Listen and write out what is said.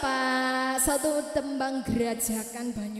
Pak Satu tembang gerajakan banyu.